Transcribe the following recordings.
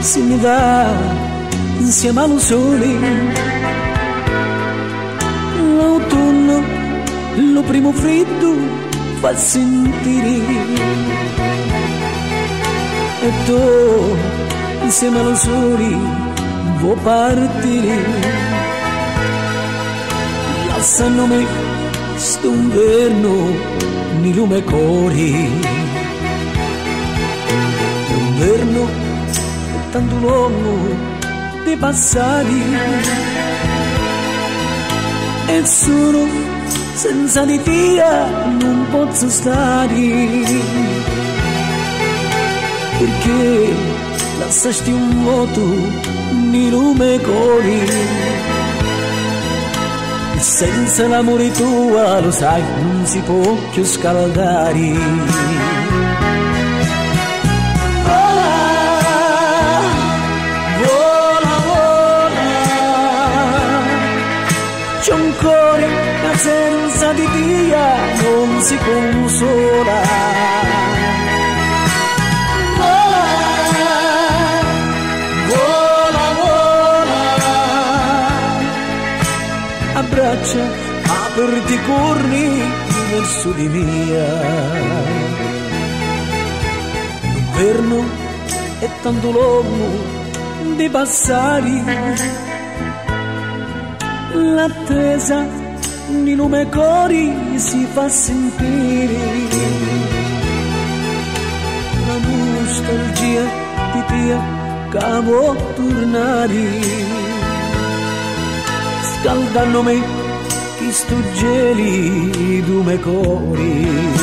si mi dà insieme allo sole. L'autunno, lo primo freddo fa sentire. E tu, insieme allo sole, vuoi partire. Lasciano me sto inverno ni lume cori. L'inverno è tanto lungo di passare e sono senza di te non posso stare. Perché lasciasti un vuoto ni lume cori. E senza l'amore tuo lo sai non si può più scaldare che senza di Dio non si consola. Vola, vola, vola, abbraccia, aperti corri verso di mia. L'inverno è tanto lungo di passare l'attesa di lume cori si fa sentire. La nostalgia di te vuoi tornare. Scaldando me chi sto geli lume cori.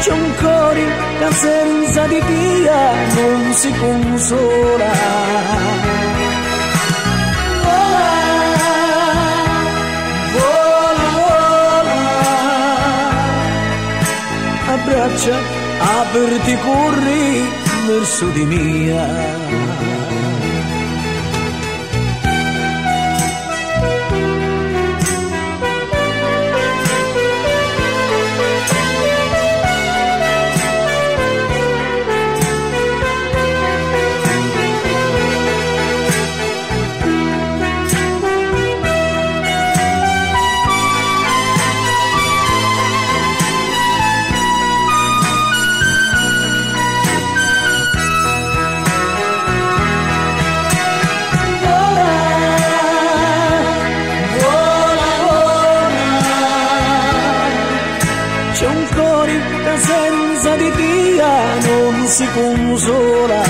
C'è un cuore che senza di Dio non si consola. Vola, vola, abbraccia, aperti corri verso di mia. C'è un cuore che senza di Dio non si consola.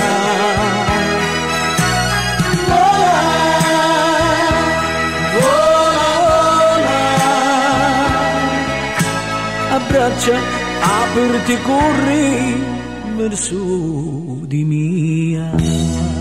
Vola, vola, vola, abbraccia, aperti corri verso di me.